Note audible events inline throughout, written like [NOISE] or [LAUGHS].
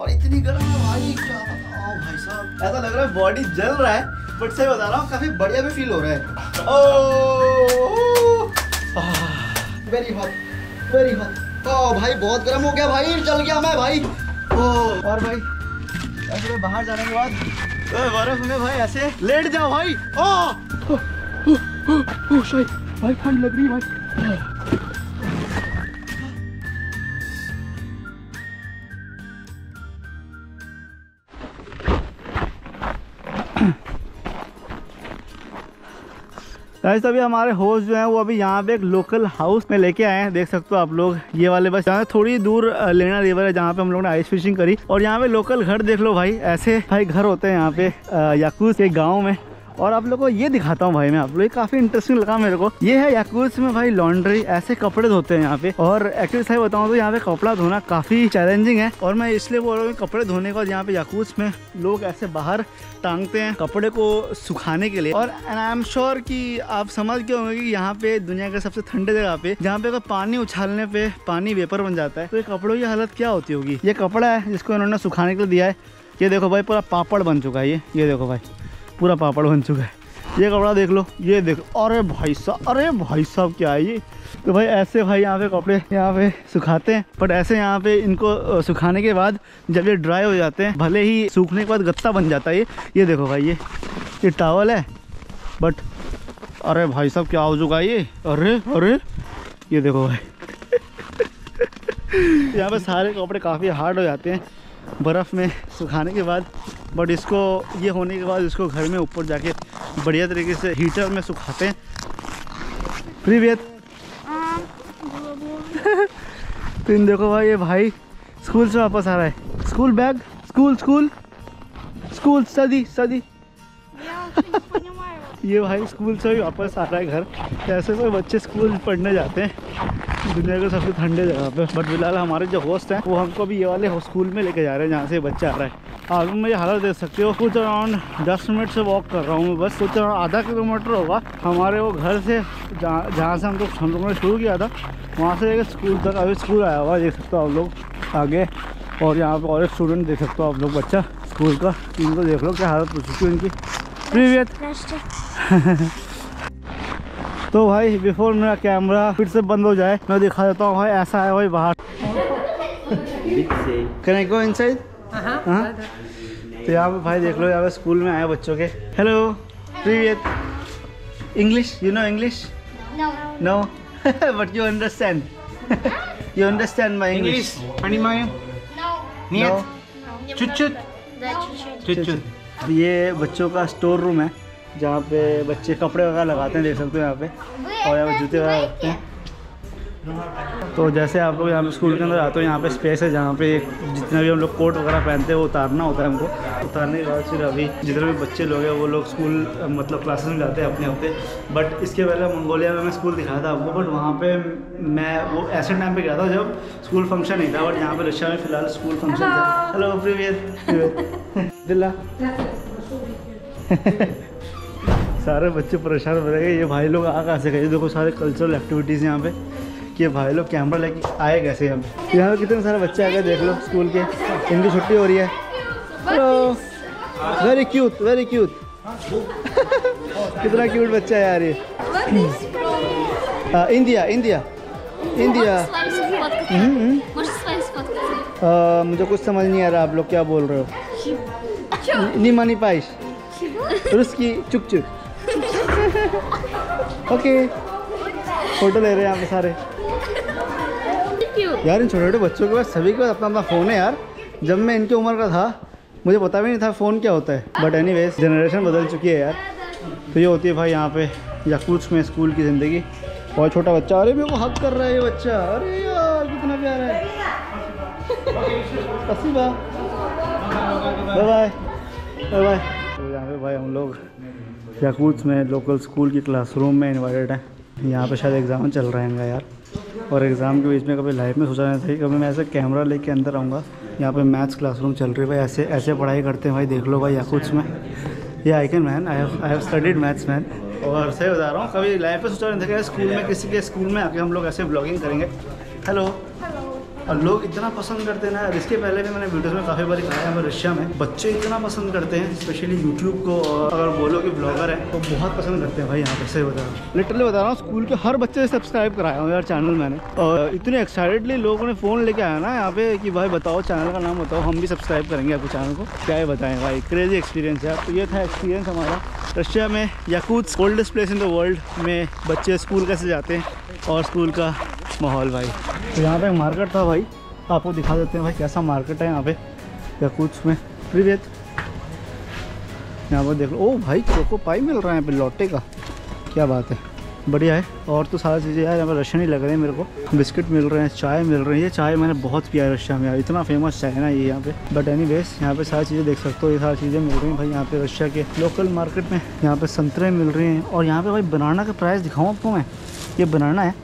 और इतनी गर्म है भाई क्या बताओ भाई साहब। ऐसा लग रहा है बॉडी जल रहा है बट सही बता रहा हूँ काफ़ी बढ़िया भी फील हो रहा है। वेरी हॉट वेरी हॉट ओ भाई बहुत गर्म हो गया भाई जल गया मैं भाई। ओ और भाई ऐसे बाहर जाने के बाद बर्फ़ में भाई ऐसे लेट जाओ भाई। ओ, ओ, ओ, ओ, भाई ठंड लग रही है भाई। [COUGHS] गाइस अभी हमारे होस्ट जो हैं, वो अभी यहाँ पे एक लोकल हाउस में लेके आए हैं। देख सकते हो आप लोग, ये वाले बस यहाँ थोड़ी दूर लेना रिवर है, जहाँ पे हम लोग ने आइस फिशिंग करी। और यहाँ पे लोकल घर देख लो भाई, ऐसे भाई घर होते हैं यहाँ पे याकूस के गाँव में। और आप लोगों को ये दिखाता हूँ भाई मैं आप लोग काफ़ी इंटरेस्टिंग लगा मेरे को। ये है याकूस में भाई लॉन्ड्री ऐसे कपड़े धोते हैं यहाँ पे। और एक्चुअली सही बताऊँ तो यहाँ पे कपड़ा धोना काफ़ी चैलेंजिंग है। और मैं इसलिए बोल रहा हूँ कपड़े धोने के यहाँ पे याकूस में लोग ऐसे बाहर टांगते हैं कपड़े को सुखाने के लिए। और आई एम श्योर कि आप समझ गए होंगे कि यहाँ पे दुनिया के सबसे ठंडे जगह पे, जहाँ पे अगर पानी उछालने पे पानी वेपर बन जाता है तो ये कपड़ों की हालत क्या होती होगी? ये कपड़ा है जिसको इन्होंने सुखाने के लिए दिया है। ये देखो भाई पूरा पापड़ बन चुका है ये। ये देखो भाई। पूरा पापड़ बन चुका है। ये कपड़ा देख लो, ये देखो अरे भाई साहब अरे भाई साहब क्या है ये? तो भाई ऐसे भाई यहाँ पे कपड़े यहाँ पे सुखाते हैं बट ऐसे यहाँ पे इनको सुखाने के बाद जब ये ड्राई हो जाते हैं, भले ही सूखने के बाद गत्ता बन जाता है ये। ये देखो भाई ये ये टावल है बट अरे भाई साहब क्या हो चुका है ये? अरे अरे, ये देखो भाई। [LAUGHS] यहाँ पे सारे कपड़े काफ़ी हार्ड हो जाते हैं, बर्फ़ में सुखाने के बाद। बट इसको, ये होने के बाद इसको घर में ऊपर जाके बढ़िया तरीके से हीटर में सुखाते हैं। प्रीवियत तो इन देखो भाई, ये भाई स्कूल से वापस आ रहा है। School bag school school school सदी सदी ये भाई स्कूल से ही वापस आ रहा है घर। तो ऐसे कोई बच्चे स्कूल पढ़ने जाते हैं। दुनिया के सबसे ठंडे जगह पे। बट फ़िलहाल हमारे जो होस्ट हैं वो हमको भी ये वाले स्कूल में लेके जा रहे हैं जहाँ से बच्चा आ रहा है। आगे में ये हालत देख सकते हो कुछ अराउंड दस मिनट से वॉक कर रहा हूँ मैं बस। कुछ आधा किलोमीटर होगा। हमारे वो घर से जहाँ जहाँ से हम लोग हम लोगों ने शुरू किया था वहाँ से लेकर स्कूल तक अभी स्कूल आया हुआ देख सकते हो आप लोग आगे। और यहाँ पर और एक स्टूडेंट देख सकते हो आप लोग बच्चा स्कूल का। इनको देख लो क्या हालत हो चुकी है इनकी प्रीवियत [LAUGHS] तो भाई बिफोर मेरा कैमरा फिर से बंद हो जाए मैं दिखा देता हूँ भाई ऐसा है भाई बाहर। कैन आई गो इनसाइड तो यहाँ पे भाई देख लो यहाँ पे स्कूल में आए बच्चों के। Hello प्रीवियत English you know English no but you understand you understand my English ये बच्चों का स्टोर रूम है। जहाँ पे बच्चे कपड़े वगैरह लगाते हैं देख सकते हो यहाँ पे। और यहाँ पे जूते वगैरह रखते हैं। तो जैसे आप लोग यहाँ पे स्कूल के अंदर आते हो यहाँ पे स्पेस है जहाँ पे जितना भी हम लोग कोट वगैरह पहनते हैं वो उतारना होता है हमको। उतारने के बाद फिर अभी जितने भी बच्चे लोग हैं वो लोग स्कूल मतलब क्लासेस में जाते हैं अपने हफ़्ते बट इसके पहले मंगोलिया में मैं स्कूल दिखाया था आपको बट वहाँ पे मैं वो ऐसे टाइम पे गया था जब स्कूल फ़ंक्शन नहीं था बट यहाँ पे रशिया में फ़िलहाल स्कूल फ़ंक्शन था। हेलो प्रीवियत दिल्ला सारे बच्चे परेशान हो रहे हैं। ये भाई लोग आ कैसे गए? देखो सारे कल्चरल एक्टिविटीज़ यहाँ पे। कि भाई लोग कैमरा लेके आए कैसे यहाँ पे? यहाँ कितने सारे बच्चे आ गए देख लो स्कूल के। इनकी छुट्टी हो रही है। Hello very cute very cute कितना क्यूट बच्चा है यार ये। इंडिया इंडिया इंडिया मुझे कुछ समझ नहीं आ रहा आप लोग क्या बोल रहे हो? निमानी पाइश। रुस्की चुक चुक ओके फ़ोटो ले रहे हैं यहाँ पे सारे यार इन छोटे छोटे बच्चों के पास सभी के पास अपना अपना फ़ोन है यार। जब मैं इनकी उम्र का था मुझे पता भी नहीं था फ़ोन क्या होता है। बट एनी जनरेशन बदल चुकी है यार। तो ये होती है भाई यहाँ पे या कुछ में स्कूल की ज़िंदगी। बहुत छोटा बच्चा। अरे मेरे को हक कर रहा है ये बच्चा। अरे यार कितना प्यारा है। बाय बाय बाय बाय तो यहाँ पे भाई हम लोग याकूत में लोकल स्कूल की क्लासरूम में इनवाइटेड हैं। यहाँ पे शायद एग्ज़ाम चल रहा है यार। और एग्ज़ाम के बीच में कभी लाइफ में सोचा नहीं था कभी मैं ऐसे कैमरा लेके अंदर आऊँगा। यहाँ पे मैथ्स क्लासरूम चल रही है भाई। ऐसे ऐसे पढ़ाई करते हैं भाई। देख लो भाई याकूत में। ये I can man I have I have studied maths man और सही बता रहा हूँ, कभी लाइफ में सोचा नहीं था स्कूल में, किसी के स्कूल में आके हम लोग ऐसे ब्लॉगिंग करेंगे। हेलो और लोग इतना पसंद करते हैं ना इसके पहले भी मैंने वीडियोस में काफ़ी बार कहा है रशिया में। बच्चे इतना पसंद करते हैं स्पेशली यूट्यूब को, और अगर बोलो कि ब्लॉगर है तो बहुत पसंद करते हैं भाई यहाँ पे, सही बता रहा हूँ। लिटरली बता रहा हूँ स्कूल के हर बच्चे से सब्सक्राइब कराया हूँ यार चैनल मैंने। और इतने एक्साइटेडली लोगों ने फ़ोन लेके आया ना यहाँ पे कि भाई बताओ चैनल का नाम बताओ, हम भी सब्सक्राइब करेंगे आपके चैनल को। क्या ही बताएँ भाई क्रेजी एक्सपीरियंस है तो ये था एक्सपीरियंस हमारा रशिया में Yakut oldest place in the world में बच्चे स्कूल कैसे जाते हैं, और स्कूल का माहौल भाई। तो यहाँ पे मार्केट था भाई। आपको दिखा देते हैं भाई कैसा मार्केट है यहाँ पे, या कुछ में। प्रीवियत यहाँ पर देख लो। ओ भाई चोको पाई मिल रहा है यहाँ पे लौटे का। क्या बात है। बढ़िया है। और तो सारी चीज़ें यार यहाँ पर रशियन ही लग रहे हैं मेरे को। बिस्किट मिल रहे हैं, चाय मिल रही है। ये चाय मैंने बहुत पिया है रशिया में यार। इतना फ़ेमस चाय ना ये यहाँ पे। बट एनी वेज यहाँ पे सारी चीज़ें देख सकते हो। ये सारी चीज़ें मिल रही हैं भाई यहाँ पे रशिया के। लोकल मार्केट में यहाँ पे संतरे मिल रहे हैं। और यहाँ पे भाई बनाना का प्राइस दिखाऊँ आपको मैं। ये बनाना है,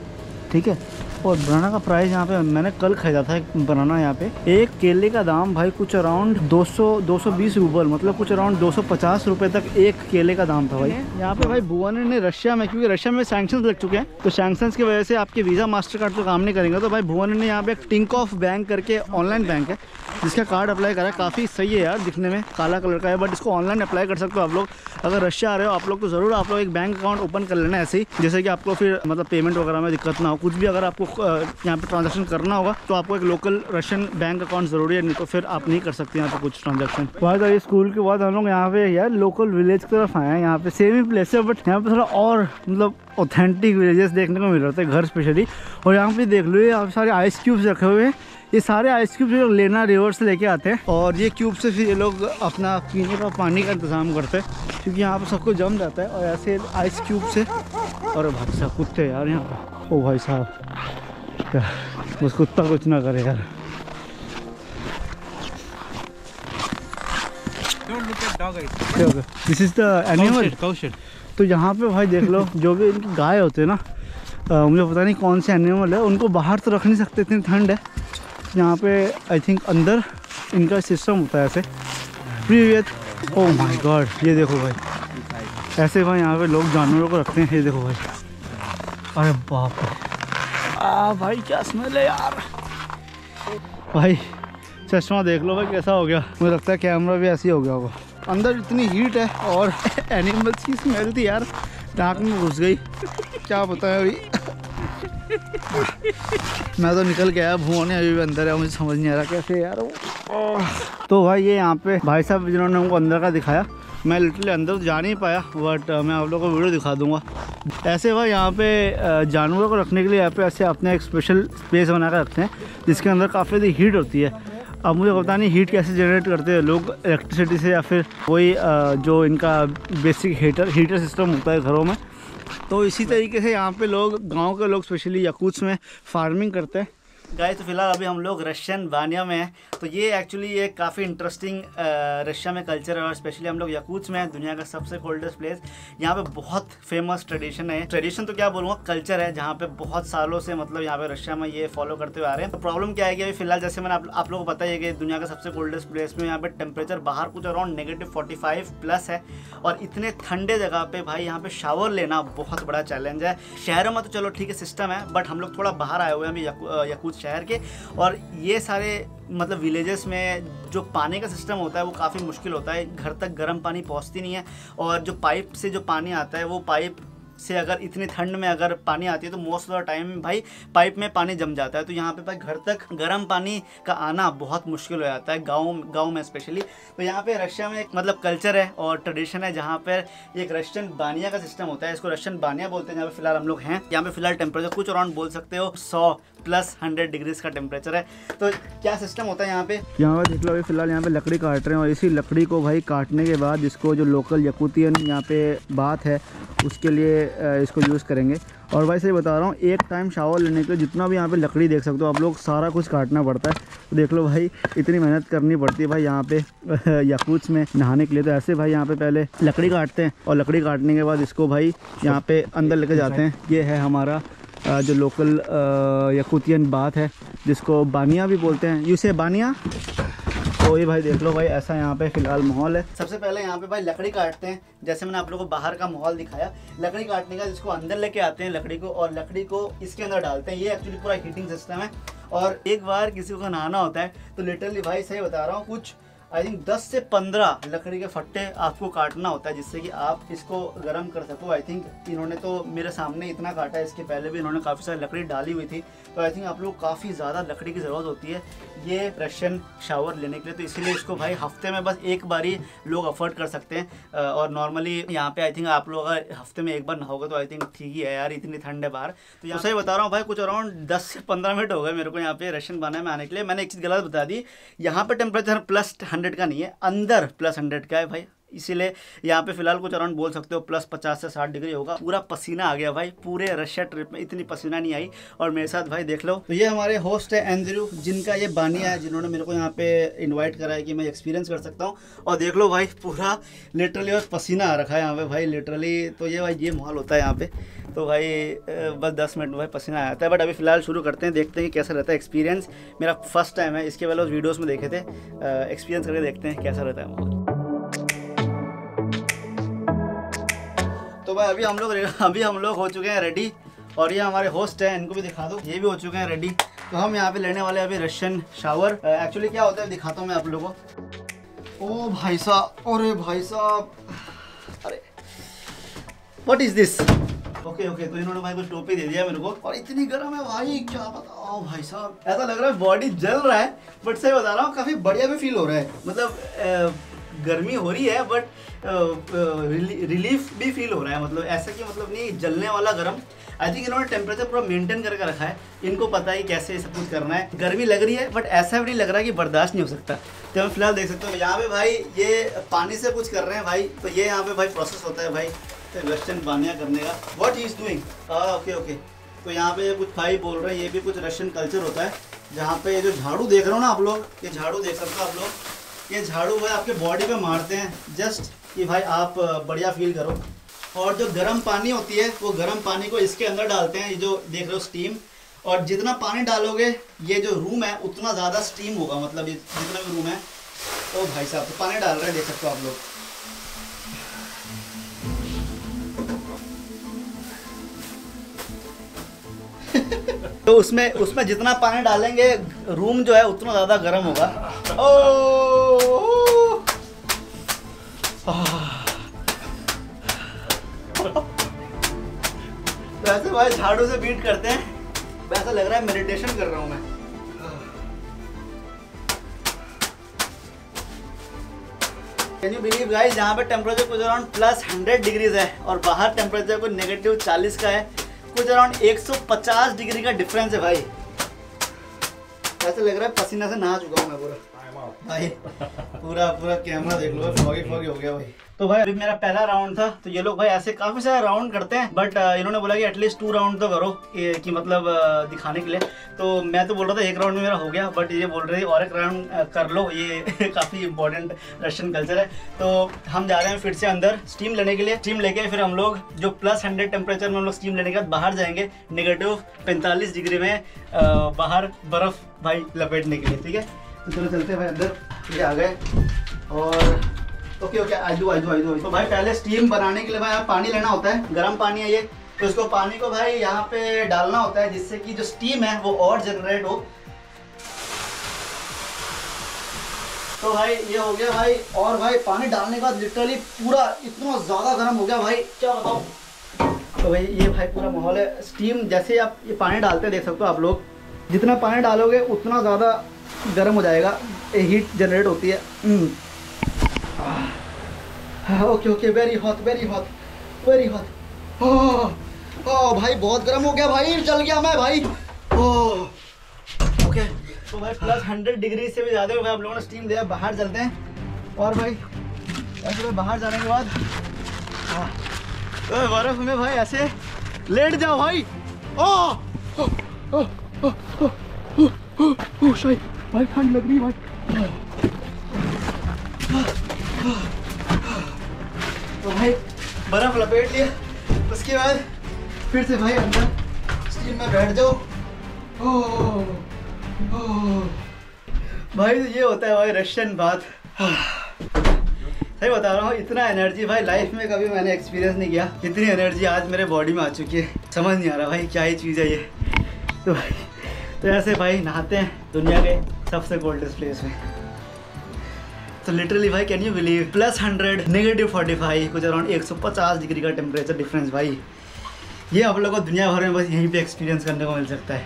ठीक है? और बनाना का प्राइस यहाँ पे मैंने कल खरीदा था एक बनाना यहाँ पे। एक केले का दाम भाई कुछ अराउंड 200 220 रूबल मतलब कुछ अराउंड 250 रुपए तक एक केले का दाम था भाई। यहाँ पे भाई भुवन ने रशिया में, क्योंकि रशिया में सैंक्शन लग चुके हैं तो सैंक्शन की वजह से आपके वीज़ा मास्टर कार्ड तो काम नहीं करेंगे। तो भाई भुवन ने यहाँ पे एक टिंक ऑफ़ बैंक करके ऑनलाइन बैंक है, जिसका कार्ड अप्लाई करा काफ़ी सही है यार, दिखने में काला कलर का है बट इसको ऑनलाइन अप्लाई कर सकते हो आप लोग। अगर रशिया आ रहे हो, आप लोग तो ज़रूर आप लोग एक बैंक अकाउंट ओपन कर लेना ऐसे ही, जैसे कि आपको फिर मतलब पेमेंट वगैरह में दिक्कत ना हो। कुछ भी अगर आपको यहाँ पे ट्रांजेक्शन करना होगा तो आपको एक लोकल रशियन बैंक अकाउंट ज़रूरी है, नहीं तो फिर आप नहीं कर सकते यहाँ पे कुछ ट्रांजेक्शन बाद ये स्कूल के बाद हम लोग यहाँ पे यार लोकल विलेज की तरफ़ आए हैं यहाँ पे. सेम ही प्लेस है बट यहाँ पे थोड़ा और मतलब ऑथेंटिक विलेजेस देखने को मिल रहे थे घर स्पेशली और यहाँ पे देख लो ये आप सारे आइस क्यूब्स रखे हुए हैं. ये सारे आइस क्यूब जो लेना रिवर से लेके आते हैं. और ये क्यूब से फिर ये लोग अपना पीने का पानी का इंतज़ाम करते हैं, क्योंकि यहाँ पे सबको जम जाता है. और ऐसे आइस क्यूब से और भाई साहब, कुत्ते यार यहाँ पे. ओ भाई साहब यार उस कुत्ता कुछ ना करे यार. दिस इज़ द एनिमल तो यहाँ पे भाई देख लो जो भी इनकी गाय होते हैं ना अ, मुझे पता नहीं कौन से एनिमल है उनको बाहर तो रख नहीं सकते इतनी ठंड है। यहाँ पे आई थिंक अंदर इनका सिस्टम होता है ऐसे। प्रीवियत ओ माय गॉड ये देखो भाई। ऐसे भाई यहाँ पे लोग जानवरों को रखते हैं ये देखो भाई। अरे बाप रे। आ भाई क्या स्मेल है यार? भाई चश्मा देख लो भाई कैसा हो गया? मुझे लगता है कैमरा भी ऐसे ही हो गया होगा। अंदर इतनी हीट है और एनिमल्स की स्मेल थी यार। नाक में घुस गई। क्या बताएँ अभी? मैं तो निकल गया भुवन अभी भी अंदर है मुझे समझ नहीं आ रहा कैसे यार वो। तो भाई ये यहाँ पे भाई साहब जिन्होंने हमको अंदर का दिखाया मैं लिटरली अंदर जा नहीं पाया बट मैं आप लोगों को वीडियो दिखा दूँगा। ऐसे वह यहाँ पे जानवरों को रखने के लिए यहाँ पे ऐसे अपने एक स्पेशल स्पेस बना कर रखते हैं, जिसके अंदर काफ़ी ज़्यादा हीट होती है। अब मुझे पता नहीं हीट कैसे जनरेट करते हैं लोग इलेक्ट्रिसिटी से या फिर वही जो इनका बेसिक हीटर हीटर सिस्टम होता है घरों में। तो इसी तरीके से यहाँ पे लोग, गाँव के लोग स्पेशली यकूत्स में फ़ार्मिंग करते हैं। गाय तो फ़िलहाल अभी हम लोग रशियन बानिया में हैं। तो ये एक्चुअली ये काफ़ी इंटरेस्टिंग रशिया में कल्चर है और स्पेशली हम लोग यकूच में हैं दुनिया का सबसे कोल्डेस्ट प्लेस यहाँ पे बहुत फ़ेमस ट्रेडिशन है। ट्रेडिशन तो क्या बोलूँगा कल्चर है जहाँ पे बहुत सालों से मतलब यहाँ पे रशिया में ये फॉलो करते हुए आ रहे हैं। तो प्रॉब्लम क्या है कि अभी फ़िलहाल जैसे मैंने आप, आप लोगों को बताया कि दुनिया का सबसे कोल्डेस्ट प्लेस में यहाँ पे टेम्परेचर बाहर कुछ अराउंड नेगेटिव फोर्टी प्लस है। और इतने ठंडे जगह पर भाई यहाँ पे शावर लेना बहुत बड़ा चैलेंज है। शहरों में तो चलो ठीक है सिस्टम है बट हम लोग थोड़ा बाहर आए हुए हैं। अभी यकू- यकूत शहर के। और ये सारे मतलब विलेजेस में जो पानी का सिस्टम होता है, वो काफ़ी मुश्किल होता है। घर तक गर्म पानी पहुँचती नहीं है। और जो पाइप से जो पानी आता है, वो पाइप से अगर इतनी ठंड में अगर पानी आती है तो मोस्ट ऑफ़ द टाइम भाई पाइप में पानी जम जाता है। तो यहाँ पे भाई घर तक गर्म पानी का आना बहुत मुश्किल हो जाता है, गाँव गाँव में स्पेशली तो यहाँ पे रशिया में एक मतलब कल्चर है और ट्रेडिशन है, जहाँ पर एक रशियन बानिया का सिस्टम होता है। इसको रशियन बानिया बोलते हैं, जहाँ पे फ़िलहाल हम लोग हैं। यहाँ पे फ़िलहाल टेम्परेचर कुछ अराउंड बोल सकते हो, सौ प्लस हंड्रेड डिग्रीज का टेम्परेचर है। तो क्या सिस्टम होता है यहाँ पे? यहाँ पे देख लो, अभी फ़िलहाल यहाँ पे लकड़ी काट रहे हैं और इसी लकड़ी को भाई काटने के बाद इसको जो लोकल यकूतियन यहाँ पे बात है। उसके लिए इसको यूज़ करेंगे। और भाई सही बता रहा हूँ, एक टाइम शावर लेने के लिए जितना भी यहाँ पे लकड़ी देख सकते हो, आप लोग सारा कुछ काटना पड़ता है। तो देख लो भाई, इतनी मेहनत करनी पड़ती है भाई यहाँ पे [LAUGHS] यकूच में नहाने के लिए। तो ऐसे भाई यहाँ पे पहले लकड़ी काटते हैं और लकड़ी काटने के बाद इसको भाई यहाँ पे अंदर लेके जाते हैं। ये है हमारा जो लोकल यकूतियन बात है, जिसको बानिया भी बोलते हैं। यूसे बानिया? तो ये भाई देख लो भाई, ऐसा यहाँ पे फ़िलहाल माहौल है। सबसे पहले यहाँ पे भाई लकड़ी काटते हैं। जैसे मैंने आप लोगों को बाहर का माहौल दिखाया, लकड़ी काटने का जिसको अंदर लेके आते हैं लकड़ी को और लकड़ी को इसके अंदर डालते हैं। ये एक्चुअली पूरा हीटिंग सिस्टम है और एक बार किसी को नहाना होता है तो लिटरली भाई सही बता रहा हूँ, कुछ आई थिंक 10 से 15 लकड़ी के फट्टे आपको काटना होता है जिससे कि आप इसको गर्म कर सको। आई थिंक इन्होंने तो मेरे सामने इतना काटा है इसके पहले भी इन्होंने काफ़ी सारी लकड़ी डाली हुई थी। तो आई थिंक आप लोग काफ़ी ज़्यादा लकड़ी की ज़रूरत होती है ये रशियन शावर लेने के लिए। तो इसीलिए इसको भाई हफ़्ते में बस एक बार ही लोग अफोर्ड कर सकते हैं। और नॉर्मली यहाँ पे आई थिंक आप लोग अगर हफ़्ते में एक बार नहाओगे तो आई थिंक ठीक ही है यार इतनी ठंड है बाहर। तो यहाँ सही बता रहा हूँ भाई कुछ अराउंड दस से पंद्रह मिनट हो गए मेरे को यहाँ पे रशियन बनाने में। आने के लिए मैंने एक चीज़ गलत बता दी यहाँ पे टेम्परेचर प्लस हंड्रेड का नहीं है, अंदर प्लस हंड्रेड का है भाई। इसीलिए यहाँ पे फ़िलहाल कुछ अराउंड बोल सकते हो प्लस पचास से साठ डिग्री होगा। पूरा पसीना आ गया भाई, पूरे रशिया ट्रिप में इतनी पसीना नहीं आई। और मेरे साथ भाई देख लो। तो ये हमारे होस्ट है एंड्रयू जिनका ये बानिया है, जिन्होंने मेरे को यहाँ पे इनवाइट करा है कि मैं एक्सपीरियंस कर सकता हूँ। और देख लो भाई, पूरा लिटरली और पसीना आ रखा है यहाँ पे भाई लिटरली तो ये भाई, ये माहौल होता है यहाँ पे। तो भाई बस दस मिनट में भाई पसीना आ जाता है। बट अभी फ़िलहाल शुरू करते हैं, देखते हैं कैसा रहता है एक्सपीरियंस मेरा फ़र्स्ट टाइम है, इसके पहले उस वीडियोज़ में देखे थे। एक्सपीरियंस करके देखते हैं कैसा रहता है माहौल। तो भाई, अभी हम लोग [LAUGHS] अभी हम लोग हो चुके हैं रेडी और ये हमारे होस्ट हैं, इनको भी दिखा दो। ये भी हो चुके हैं रेडी तो हम यहाँ पे लेने वाले अभी रशियन शावर एक्चुअली क्या होता है, दिखाता हूँ मैं आप लोगों को। ओ भाई साहब, अरे भाई साहब। अरे what is this okay okay तो इन्होंने भाई कुछ टोपी दे दिया मेरे को। और इतनी गर्म है भाई, क्या बताओ भाई साहब, ऐसा लग रहा है बॉडी जल रहा है बट सही बता रहा हूँ, काफ़ी बढ़िया भी फील हो रहा है। मतलब गर्मी हो रही है बट रिलीफ भी फील हो रहा है। मतलब ऐसा कि मतलब नहीं, जलने वाला गर्म। आई थिंक इन्होंने टेम्परेचर पूरा मेंटेन करके रखा है। इनको पता है कैसे सब कुछ करना है। गर्मी लग रही है बट ऐसा भी नहीं लग रहा कि बर्दाश्त नहीं हो सकता। तो हम फ़िलहाल देख सकते हो, यहाँ पे भाई ये पानी से कुछ कर रहे हैं भाई। तो ये यहाँ पे भाई प्रोसेस होता है भाई। वेस्टर्न बानिया करने का। What is doing okay okay तो यहाँ पे कुछ भाई बोल रहे हैं, ये भी कुछ रशियन कल्चर होता है, जहाँ पे ये जो झाड़ू देख रहे हो ना आप लोग, ये झाड़ू देख सकते हो आप लोग, ये झाड़ू भाई आपके बॉडी पे मारते हैं जस्ट कि भाई आप बढ़िया फील करो। और जो गर्म पानी होती है, वो गर्म पानी को इसके अंदर डालते हैं, ये जो देख रहे हो स्टीम और जितना पानी डालोगे, ये जो रूम है, उतना ज़्यादा स्टीम होगा मतलब ये जितना भी रूम है। तो भाई साहब तो पानी डाल रहे हैं, देख सकते हो आप लोग। तो उसमें उसमें जितना पानी डालेंगे रूम जो है उतना ज़्यादा गर्म होगा। ओ वैसे भाई झाड़ू से बीट करते हैं। वैसा लग रहा है मेडिटेशन कर रहा हूँ मैं। कैन यू बिलीव गाइस यहाँ पे टेम्परेचर कुछ अराउंड प्लस हंड्रेड डिग्रीज है और बाहर टेम्परेचर कुछ नेगेटिव चालीस का है। कुछ अराउंड 150 डिग्री का डिफरेंस है भाई। ऐसा लग रहा है पसीना से नहा चुका हूँ मैं पूरा। भाई, पूरा पूरा कैमरा देख लो फॉगी फॉगी हो गया भाई। तो भाई, अभी मेरा पहला राउंड था तो ये लोग भाई ऐसे काफ़ी सारे राउंड करते हैं बट इन्होंने बोला कि एटलीस्ट टू राउंड तो करो, कि मतलब दिखाने के लिए। तो मैं तो बोल रहा था, एक राउंड में मेरा हो गया बट ये बोल रहे और एक राउंड कर लो, ये [LAUGHS] काफ़ी इंपॉर्टेंट रशियन कल्चर है। तो हम जा रहे हैं फिर से अंदर स्टीम लेने के लिए। स्टीम लेके फिर हम लोग, जो प्लस हंड्रेड टेम्परेचर में हम लोग स्टीम लेने के बाद बाहर जाएँगे निगेटिव पैंतालीस डिग्री में बाहर बर्फ़, भाई, लपेटने के लिए, ठीक है? तो चलो चलते हैं भाई अंदर ये आ गए। और ओके ओके आजू आजू आजू तो भाई पहले स्टीम बनाने के लिए भाई पानी लेना होता है गर्म पानी है ये। तो इसको पानी को भाई यहाँ पे डालना होता है जिससे कि जो स्टीम है वो और जनरेट हो। तो भाई ये हो गया भाई और भाई पानी डालने के बाद लिटरली पूरा इतना ज़्यादा गर्म हो गया भाई। क्या बताऊँ? तो भाई ये भाई पूरा माहौल है। स्टीम जैसे आप ये पानी डालते देख सकते हो आप लोग जितना पानी डालोगे उतना ज़्यादा गर्म हो जाएगा हीट जनरेट होती है हम्म। Okay okay very hot very hot very hot ओ भाई बहुत गर्म हो गया भाई जल गया मैं भाई ओह ओके तो भाई प्लस हंड्रेड डिग्री से भी ज़्यादा हो गया आप लोगों ने स्टीम दिया बाहर चलते हैं और भाई ऐसे में बाहर जाने के बाद हाँ, तो बर्फ़ में भाई ऐसे लेट जाओ भाई ओ ओ ओ ओ ओ ओ ओ ओ शायद भाई, ठंड लग रही भाई। तो भाई, बर्फ़ लपेट लिया। उसके बाद फिर से भाई अंदर स्टीम में बैठ जाओ। ओह ओह भाई ये होता है भाई रशियन बात सही बता रहा हूँ, इतना एनर्जी भाई लाइफ में कभी मैंने एक्सपीरियंस नहीं किया। इतनी एनर्जी आज मेरे बॉडी में आ चुकी है। समझ नहीं आ रहा भाई, क्या ही चीज़ है ये। तो भाई तो ऐसे भाई नहाते हैं दुनिया के। सबसे कोल्डेस्ट प्लेस में तो लिटरली भाई can you believe plus hundred negative forty five कुछ अराउंड एक सौ पचास डिग्री का टेम्परेचर डिफरेंस भाई। ये आप लोगों को दुनिया भर में बस यहीं पे एक्सपीरियंस करने को मिल सकता है।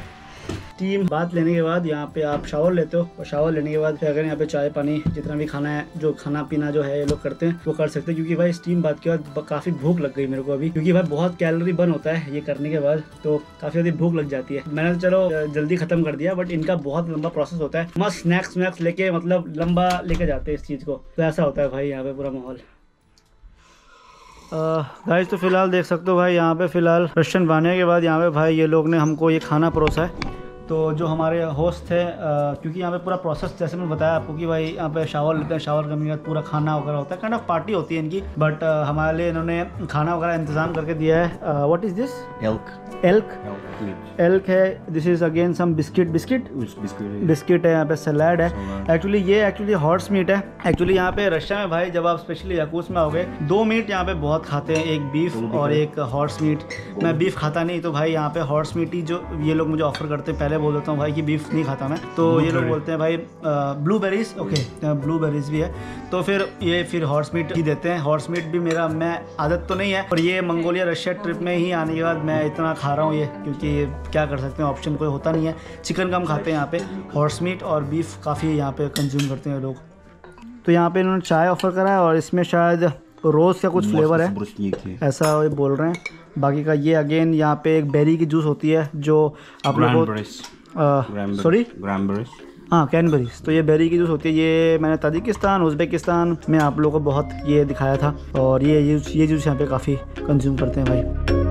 टीम बात लेने के बाद यहाँ पे आप शावर लेते हो और शावर लेने के बाद फिर अगर यहाँ पे चाय पानी जितना भी खाना है, जो खाना पीना जो है ये लोग करते हैं, वो कर सकते हैं। क्योंकि भाई स्टीम बात के बाद काफ़ी भूख लग गई मेरे को अभी। क्योंकि भाई बहुत कैलोरी बर्न होता है ये करने के बाद तो काफ़ी ज़्यादा भूख लग जाती है। मैंने तो चलो जल्दी ख़त्म कर दिया बट इनका बहुत लंबा प्रोसेस होता है। मस्त स्नैक्स वैक्स लेके मतलब लंबा लेके जाते हैं इस चीज़ को। तो ऐसा होता है भाई यहाँ पे पूरा माहौल। गाइस तो फ़िलहाल देख सकते हो भाई, यहाँ पे फ़िलहाल रशियन बनाने के बाद यहाँ पे भाई ये लोग ने हमको ये खाना परोसा है। तो जो हमारे होस्ट थे क्योंकि यहाँ पे पूरा प्रोसेस जैसे मैंने बताया आपको कि भाई यहाँ पे शावर लेते हैं शावर करने के बाद पूरा खाना वगैरह होता है काइंड ऑफ़ पार्टी होती है इनकी बट हमारे लिए इन्होंने खाना वगैरह इंतज़ाम करके दिया है। What is this Elk. Elk elk है। This is again some biscuit biscuit biscuit है। यहाँ पे सलाड है। एक्चुअली ये एक्चुअली हॉर्स मीट है। एक्चुअली यहाँ पे रशिया में भाई जब आप स्पेशली याकूस में आओगे दो मीट यहाँ पे बहुत खाते हैं एक बीफ और एक हॉर्स मीट मैं बीफ खाता नहीं तो भाई यहाँ पे हॉर्स मीट ही जो ये लोग मुझे ऑफ़र करते हैं पहले बोल देता हूँ भाई कि बीफ नहीं खाता मैं। तो ये लोग बोलते हैं भाई blueberries okay blueberries भी है। तो फिर ये फिर हॉर्स मीट ही देते हैं। हॉर्स मीट भी मेरा मैं आदत तो नहीं है पर ये मंगोलिया रशिया ट्रिप में ही आने के बाद मैं इतना खा रहा हूँ ये क्योंकि क्या कर सकते हैं ऑप्शन कोई होता नहीं है। चिकन कम खाते हैं यहाँ पे। हॉर्स मीट और बीफ काफ़ी यहाँ पे कंज्यूम करते हैं लोग। तो यहाँ पे इन्होंने चाय ऑफ़र करा है और इसमें शायद रोज़ का कुछ फ्लेवर है। ऐसा बोल रहे हैं। बाकी का ये अगेन यहाँ पे एक बेरी की जूस होती है जो आप लोग. सॉरी हाँ कैनबरीज तो ये बेरी की जूस होती है ये मैंने ताजिकिस्तान उज़्बेकिस्तान में आप लोगों को बहुत ये दिखाया था और ये ये जूस यहाँ पे काफ़ी कंज्यूम करते हैं भाई।